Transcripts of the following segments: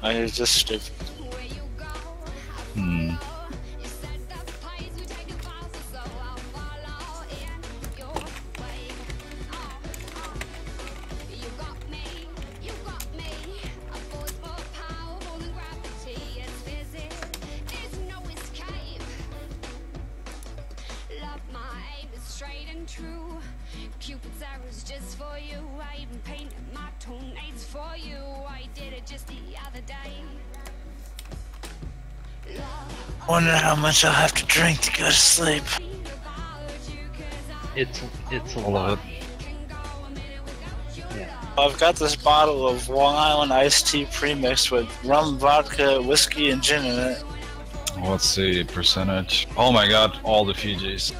I he's just stupid. Hmm. Straight and true. Cupid's arrows just for you. I even painted my toenails for you. Wonder how much I'll have to drink to go to sleep. It's it's a lot. of I've got this bottle of Long Island iced tea premixed with rum, vodka, whiskey, and gin in it. Let's see, percentage. Oh my god, all the Fijis.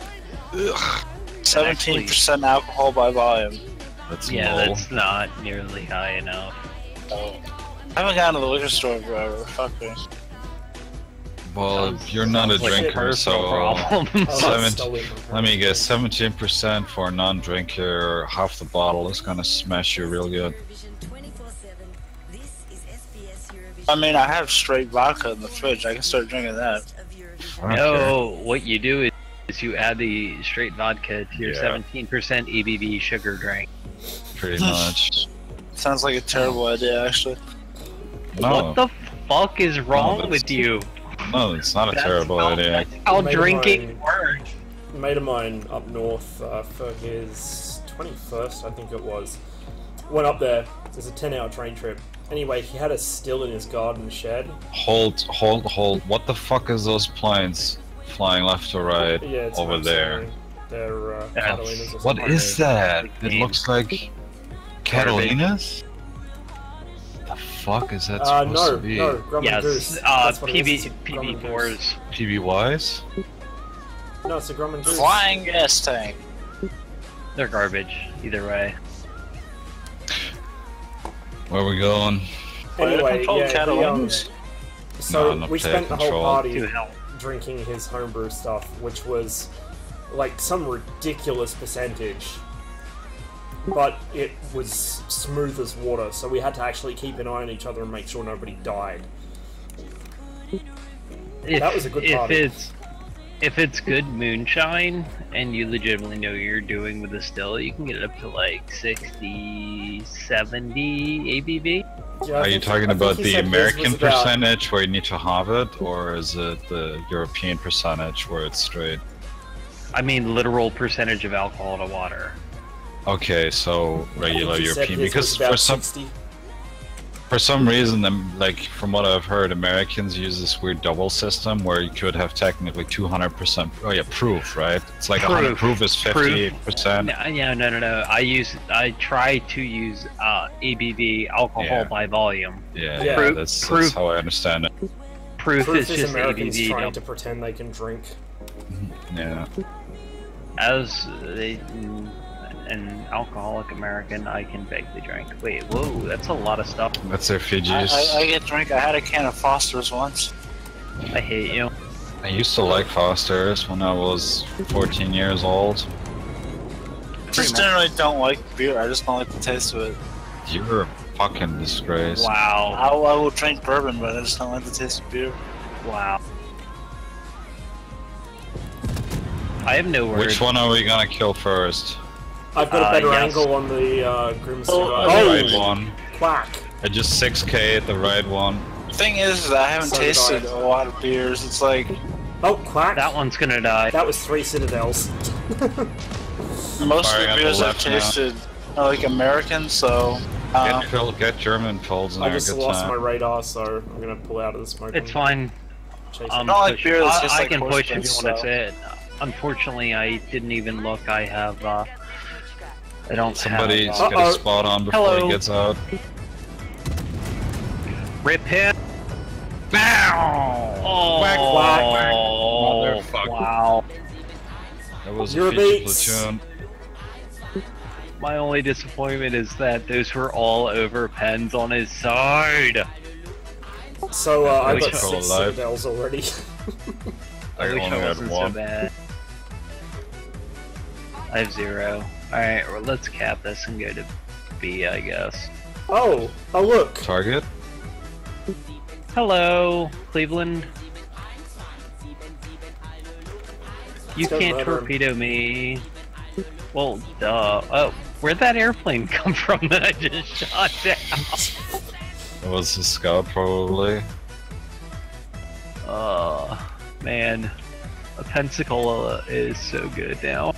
Ugh, Seventeen percent alcohol by volume. that's Yeah, low. that's not nearly high enough. Oh. I haven't gone to the liquor store in forever. Fuck me. Well, Sounds- you're not a sounds like drinker, so problem. Oh, that's Seven- let me guess, 17% for a non-drinker, half the bottle is gonna smash you real good. I mean, I have straight vodka in the fridge. I can start drinking that. I no, what you do is, is you add the straight vodka to your Yeah. 17% ABV sugar drink. Pretty much. Sounds like a terrible idea, actually. No, What the fuck is wrong that's- with you? no, it's not a That's terrible how, idea. That's how Made drinking mine- works. A of mine up north uh, for his 21st, I think it was, went up there. There's a 10 hour train trip. Anyway, he had a still in his garden shed. Hold, hold, hold. What the fuck is those planes flying left to right Yeah, it's over there? mercenary. They're uh, That's- Catalinas or What something. that? It looks like Catalinas? The fuck is that Uh, supposed no, to be? no, Grumman Yes, Goose. uh, That's what it is. PB, It's Goose. PB4s. PBYs? No, it's a Grumman Goose. Flying gas tank. They're garbage, either way. Where are we going? Anyway, Control yeah, he, um, so No, we pay spent the whole control. party drinking his homebrew stuff, which was like some ridiculous percentage. But it was smooth as water, so we had to actually keep an eye on each other and make sure nobody died. If, That was a good if party. it's if it's good moonshine and you legitimately know what you're doing with the still, you can get it up to like 60, 70 ABV. Yeah, Are you talking I about the American about- percentage where you need to have it, or is it the European percentage where it's straight? I mean, literal percentage of alcohol to water. Okay, so regular European because for some 60. for some reason, like from what I've heard, Americans use this weird double system where you could have technically 200%. Oh yeah, proof, right? It's like 100 Proof. proof is Proof. 58%. No, yeah, no, no, no. I use, I try to use uh, ABV alcohol Yeah. by volume. Yeah, Yeah. Proof- that's, that's proof- how I understand it. Proof, Proof is is just Americans ABV. trying no- to pretend they can drink. Yeah. As a, an alcoholic American, I can vaguely drink. Wait, whoa, that's a lot of stuff. That's their I, I, I get drink. I had a can of Foster's once. I hate you. I used to like Foster's when I was 14 years old. I just generally don't like beer. I just don't like the taste of it. You're a fucking disgrace. Wow, I, I will drink bourbon, but I just don't like the taste of beer. wow. I have no words. Which one are we gonna kill first? I've got Uh, a better yes. angle on the uh, Grim's Oh, cigar. Oh. right one. Quack! I just 6k at the right one. The thing is, is I haven't So tasted a lot of beers. It's like Oh, quack! That one's gonna die. That was three Citadels. most Firing of at the the beers I've left now. tasted are like American, so uh, Get Phil, get German Folds in I there. just lost time. my radar, so I'm gonna pull out of this smoke. It's fine. chase Um, don't like beer that's I, just I like can push if piss, you want to say it. Unfortunately, I didn't even look. I have. Uh, I don't Somebody have. get Uh, a Uh-oh. spot on before Hello. he gets out. rip him. Bow. Oh, Quack, quack. Motherfucker. Wow. That was Your a Fiji beats. platoon. My only disappointment is that those were all over pens on his side. So uh, I've got That's six still. Citadels already. I I wish only I had wasn't so one. bad. I have zero. Alright, well, let's cap this and go to B, I guess. oh, oh look! Target? Hello, Cleveland. You Let's can't murder him. torpedo me. Well, duh. Oh, where'd that airplane come from that I just shot down? It was a scout, probably. Oh, man. A Pensacola is so good now.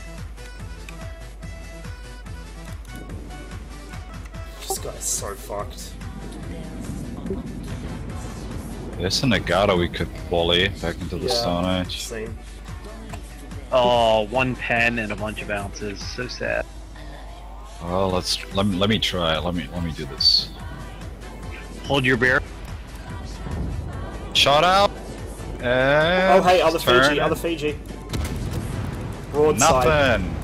There's a Nagato we could volley back into the Yeah. Stone Age. Same. Oh, one pen and a bunch of ounces. So sad. Well, let's let me let me try. Let me let me do this. Hold your beer. Shot out. And Oh, hey, other turn Fiji, other Fiji. Broadside. Nothing.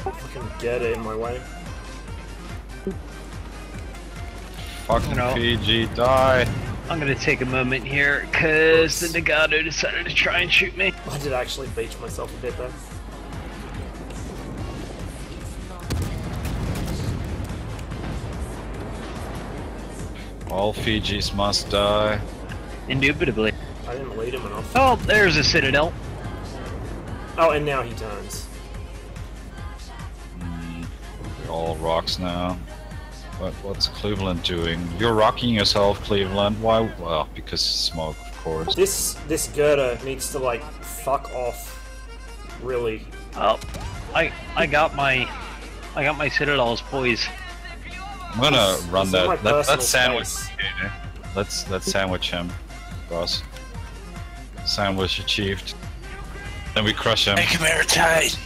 Fucking get it in my way. Fucking No. PG die. I'm gonna take a moment here, cause the Nagato decided to try and shoot me. I did actually beach myself a bit there. All Fijis must die. Indubitably. I didn't lead him enough. Oh, there's a Citadel. Oh, and now he turns. We're all rocks now. What what's Cleveland doing? You're rocking yourself, Cleveland. Why? Well, because smoke, of course. This this Gerda needs to like fuck off. Really. Oh, I I got my I got my Citadels, boys. I'm gonna This- run this that. Let, let's sandwich. space. Let's let's sandwich him, boss. Sandwich achieved. Then we crush him. Make him airtight.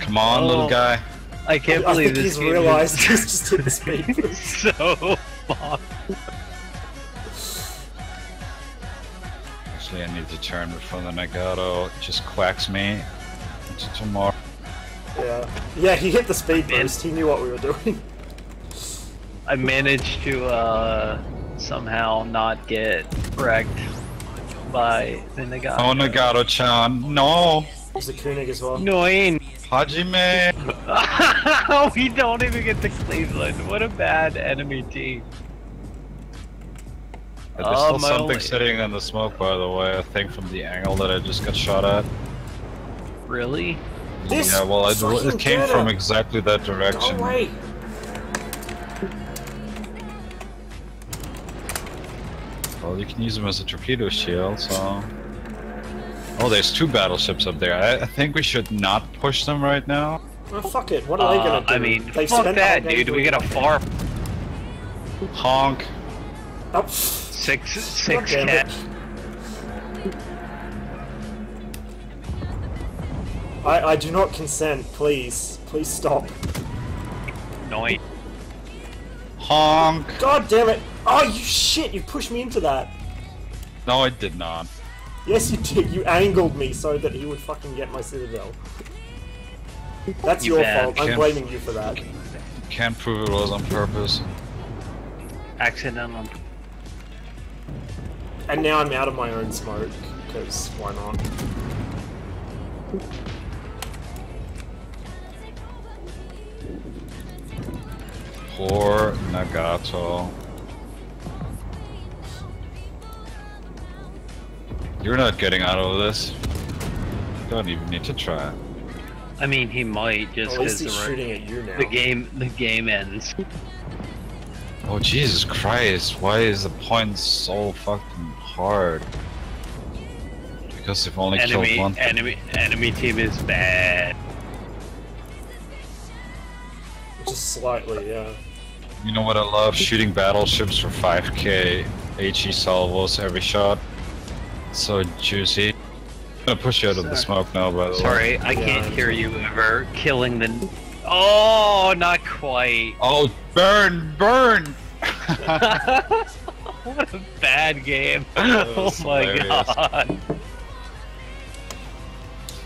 Come on, little Oh. guy. I can't I believe think this he's game realized is he's just hit the speed boost. so fun. Actually, I need to turn before the Nagato just quacks me into tomorrow. Yeah. Yeah, he hit the speed Man. boost. He knew what we were doing. I managed to uh, somehow not get wrecked by the Nagato. Oh, Nagato-chan, no! There's a Koenig as well. Annoying. Hajime! we don't even get to Cleveland. What a bad enemy team. There's Oh, still something only- sitting in the smoke, by the way. I think from the angle that I just got shot at. Really? This yeah, well, it, it came Gerda. from exactly that Go direction. away. Well, you can use them as a torpedo shield, so... Oh, there's two battleships up there. I, I think we should not push them right now. Oh, fuck it. What are they Uh, gonna do? I mean, They fuck that, whole game dude. We doing got a nothing. far Honk. Oh, six six damn cat. I, I do not consent, please. Please stop. Annoying. Honk. God damn it! Oh, you shit! You pushed me into that. No, I did not. Yes, you did. You angled me so that he would fucking get my citadel. That's You your bad fault. I'm Kim. blaming you for that. Can't prove it was on purpose. Accidental. And now I'm out of my own smoke, because why not? Poor Nagato. You're not getting out of this. You don't even need to try. I mean, he might just because the, shooting at you now. the game the game ends. Oh Jesus Christ, why is the point so fucking hard? Because they've only Enemy killed one. enemy enemy team is bad. Just slightly, yeah. You know what I love? Shooting battleships for 5k HE salvos every shot. So juicy. I'm gonna push you out of the smoke now, by the way. Sorry, I can't I'm hear you ever killing the. Oh, not quite. Oh, burn, burn! what a bad game. Oh was my hilarious. god.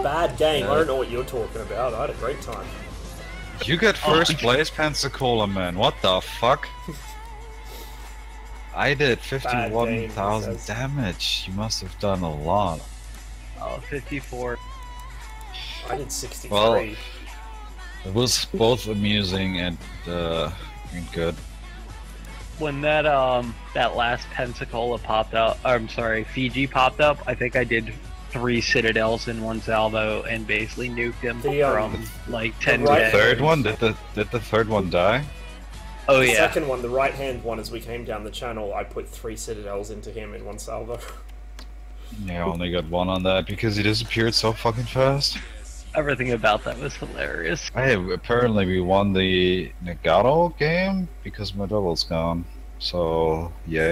Bad game. I don't know what you're talking about. I had a great time. You get oh first Oh. place, Pensacola, man. What the fuck? I did game, 51,000 he damage. You must have done a lot. Oh, 54. I did 63. Well- It was both amusing and, uh, and good. when that um that last Pensacola popped up, I'm sorry, Fiji popped up. I think I did three citadels in one salvo and basically nuked him The, um, from like ten right- The to third one did the did the third one die? Oh the yeah, second one, the right hand one, as we came down the channel, I put three citadels into him in one salvo. Yeah, I only got one on that because he disappeared so fucking fast. everything about that was hilarious. Hey, apparently we won the Nagato game because my double's gone. So, yay.